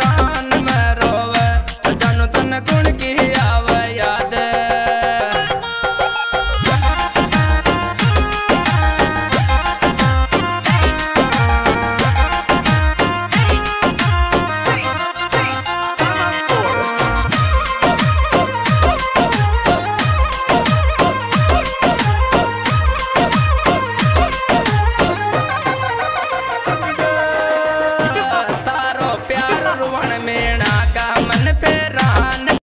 रान में रोवे। तन तन गुण की आवे। મેણા કા